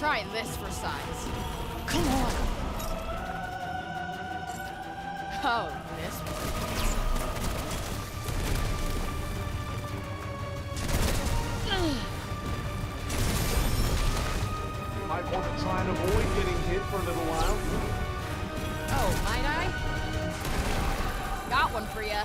Try this for size. Come on. Oh, this one. Might want to try and avoid getting hit for a little while. Oh, might I? Got one for ya.